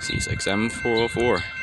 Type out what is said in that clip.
C6M 404.